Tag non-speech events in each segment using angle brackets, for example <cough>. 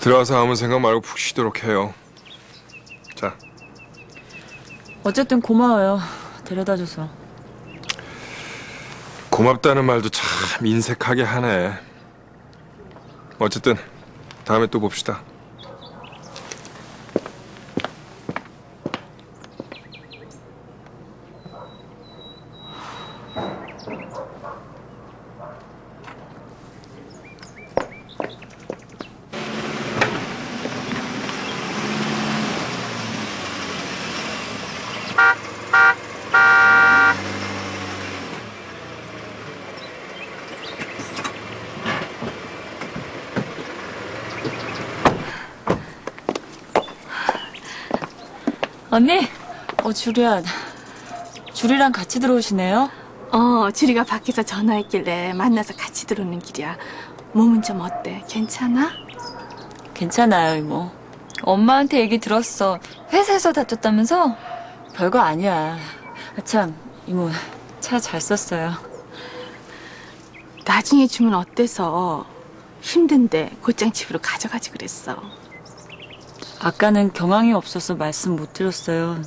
들어가서 아무 생각 말고 푹 쉬도록 해요. 자, 어쨌든 고마워요. 데려다줘서. 고맙다는 말도 참 인색하게 하네. 어쨌든 다음에 또 봅시다. 언니? 어, 주리야. 주리랑 같이 들어오시네요? 어, 주리가 밖에서 전화했길래 만나서 같이 들어오는 길이야. 몸은 좀 어때? 괜찮아? 괜찮아요, 이모. 엄마한테 얘기 들었어. 회사에서 다쳤다면서? 별거 아니야. 아, 참, 이모, 차 잘 썼어요. 나중에 주면 어때서? 힘든데 곧장 집으로 가져가지 그랬어. 아까는 경황이 없어서 말씀 못 드렸어요.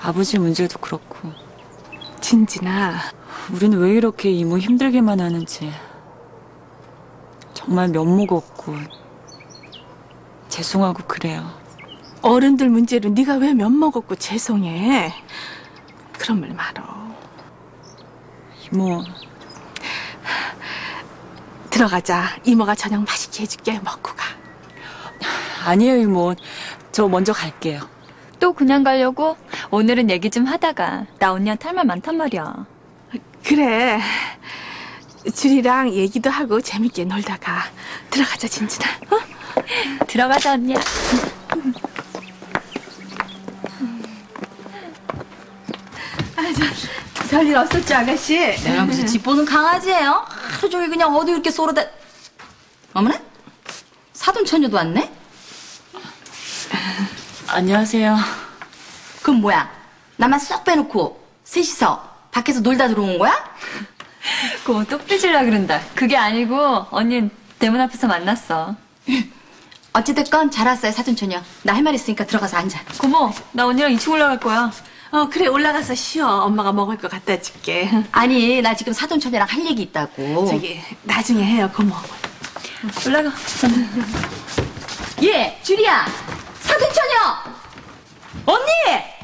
아버지 문제도 그렇고. 진진아, 우리는 왜 이렇게 이모 힘들게만 하는지. 정말 면목 없고, 죄송하고 그래요. 어른들 문제로 네가 왜 면 먹었고 죄송해. 그런 말 말어. 이모, 들어가자. 이모가 저녁 맛있게 해줄게. 먹고 가. 아니에요, 이모. 저 먼저 갈게요. 또 그냥 가려고? 오늘은 얘기 좀 하다가. 나 언니한테 할 말 많단 말이야. 그래. 주리랑 얘기도 하고 재밌게 놀다가 들어가자, 진진아. 어? 들어가자, 언니야. 별일 없었죠, 아가씨? 내가 무슨 집 보는 강아지예요? 하루 종일 그냥 어디 이렇게 쏘러다. 어머나? 사돈처녀도 왔네? 안녕하세요. 그럼 뭐야? 나만 쏙 빼놓고 셋이서 밖에서 놀다 들어온 거야? 그거 똑 삐질라 그런다. 그게 아니고, 언닌 대문 앞에서 만났어. 어찌됐건 잘 왔어요, 사돈처녀. 나 할 말 있으니까 들어가서 앉아. 고모, 나 언니랑 2층 올라갈 거야. 어, 그래, 올라가서 쉬어. 엄마가 먹을 거 갖다 줄게. 아니, 나 지금 사돈처녀랑 할 얘기 있다고. 저기, 나중에 해요, 고마워. 올라가. 예, 주리야! 사돈처녀! 언니!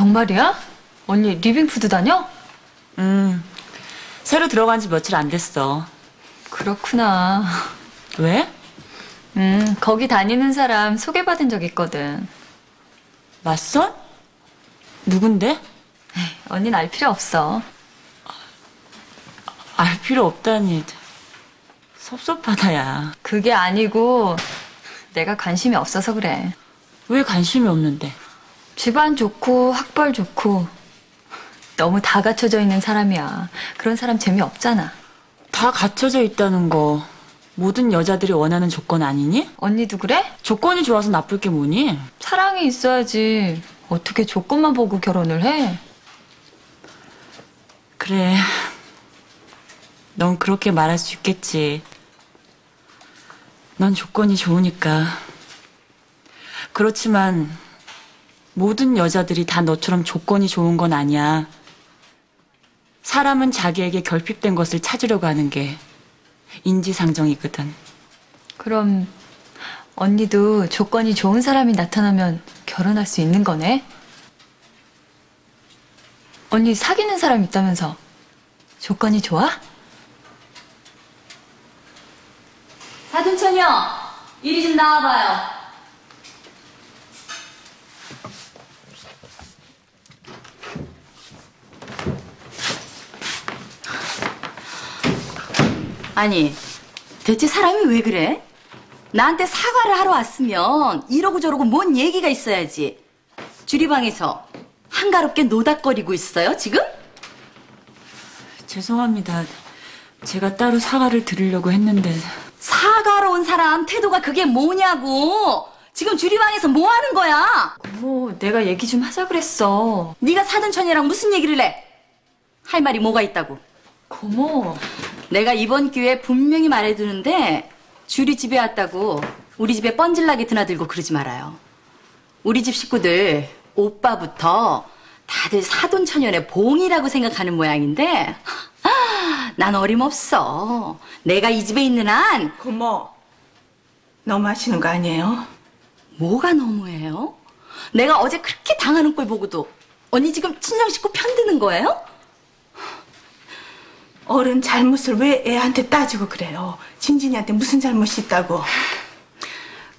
정말이야? 언니 리빙푸드 다녀? 음, 새로 들어간 지 며칠 안 됐어. 그렇구나. 왜? 음, 거기 다니는 사람 소개받은 적 있거든. 맞선? 누군데? 언니는 알 필요 없어. 알 필요 없다니. 섭섭하다, 야. 그게 아니고 내가 관심이 없어서 그래. 왜 관심이 없는데? 집안 좋고 학벌 좋고 너무 다 갖춰져 있는 사람이야. 그런 사람 재미없잖아. 다 갖춰져 있다는 거 모든 여자들이 원하는 조건 아니니? 언니도 그래? 조건이 좋아서 나쁠 게 뭐니? 사랑이 있어야지. 어떻게 조건만 보고 결혼을 해? 그래. 넌 그렇게 말할 수 있겠지. 넌 조건이 좋으니까. 그렇지만 모든 여자들이 다 너처럼 조건이 좋은 건 아니야. 사람은 자기에게 결핍된 것을 찾으려고 하는 게 인지상정이거든. 그럼 언니도 조건이 좋은 사람이 나타나면 결혼할 수 있는 거네? 언니 사귀는 사람 있다면서 조건이 좋아? 사돈처녀! 이리 좀 나와봐요. 아니, 대체 사람이 왜 그래? 나한테 사과를 하러 왔으면 이러고 저러고 뭔 얘기가 있어야지. 주리방에서 한가롭게 노닥거리고 있어요, 지금? 죄송합니다. 제가 따로 사과를 드리려고 했는데 사과로 온 사람 태도가 그게 뭐냐고. 지금 주리방에서 뭐 하는 거야? 고모, 내가 얘기 좀 하자 그랬어. 네가 사돈천이랑 무슨 얘기를 해? 할 말이 뭐가 있다고? 고모. 내가 이번 기회에 분명히 말해두는데 주리 집에 왔다고 우리 집에 뻔질나게 드나들고 그러지 말아요. 우리 집 식구들 오빠부터 다들 사돈천연의 봉이라고 생각하는 모양인데 난 어림없어. 내가 이 집에 있는 한 고모, 너무 하시는 거 아니에요? 뭐가 너무해요? 내가 어제 그렇게 당하는 꼴 보고도 언니 지금 친정 식구 편드는 거예요? 어른 잘못을 왜 애한테 따지고 그래요? 진진이한테 무슨 잘못이 있다고?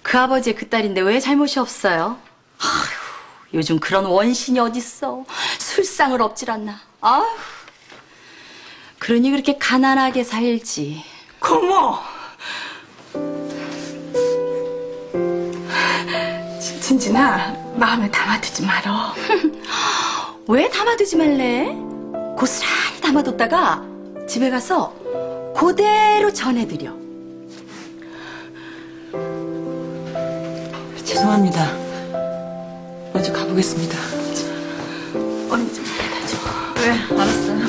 그 아버지의 그 딸인데 왜 잘못이 없어요? 아휴, 요즘 그런 원신이 어딨어. 술상을 없질 않나. 아휴. 그러니 그렇게 가난하게 살지. 고모! 진- 진진아, 마음에 담아두지 말어. <laughs> 왜 담아두지 말래? 고스란히 담아뒀다가 집에 가서 그대로 전해드려. 죄송합니다. 먼저 가보겠습니다. 언니 좀 받아줘. 네, 알았어요.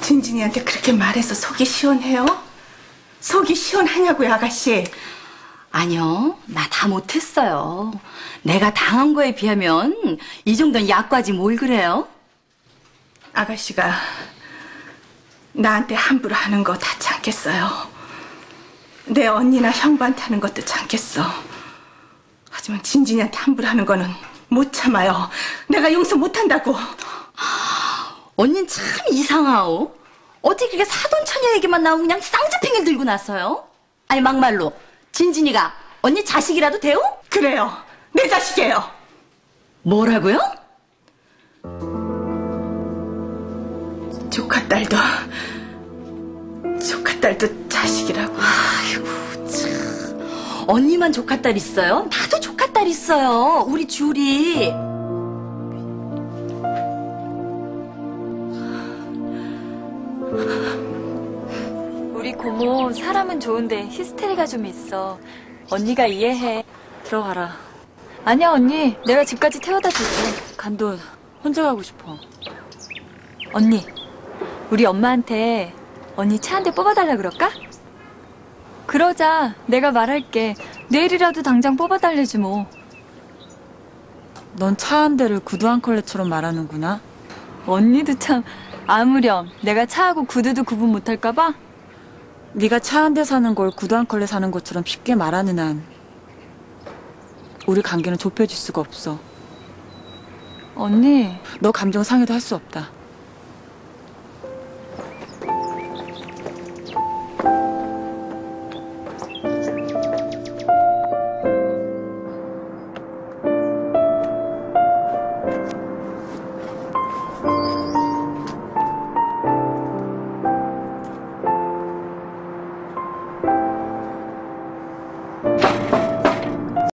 진진이한테 그렇게 말해서 속이 시원해요? 속이 시원하냐고요, 아가씨? 아니요, 나 다 못했어요. 내가 당한 거에 비하면 이 정도는 약과지 뭘 그래요? 아가씨가 나한테 함부로 하는 거 다 참겠어요. 내 언니나 형부한테 하는 것도 참겠어. 하지만 진진이한테 함부로 하는 거는 못 참아요. 내가 용서 못 한다고. 언닌 참 이상하오. 어떻게 그렇게 사돈 처녀 얘기만 나오고 그냥 쌍지팽이를 들고 나서요? 아니 막말로 진진이가 언니 자식이라도 돼요? 그래요. 내 자식이에요. 뭐라고요? 조카 딸도 조카 딸도 자식이라고. 언니만 조카 딸 있어요? 나도 조카 딸 있어요. 우리 줄이. 고모 사람은 좋은데 히스테리가 좀 있어. 언니가 이해해. 들어가라. 아니야 언니, 내가 집까지 태워다 줄게. 간도 혼자 가고 싶어. 언니, 우리 엄마한테 언니 차 한 대 뽑아달라 그럴까? 그러자 내가 말할게. 내일이라도 당장 뽑아달래지 뭐. 넌 차 한 대를 구두 한 컬레처럼 말하는구나. 언니도 참 아무렴. 내가 차하고 구두도 구분 못할까봐? 네가 차 한 대 사는 걸 구두 한 컬레 사는 것처럼 쉽게 말하는 한 우리 관계는 좁혀질 수가 없어. 언니, 너 감정 상해도 할 수 없다.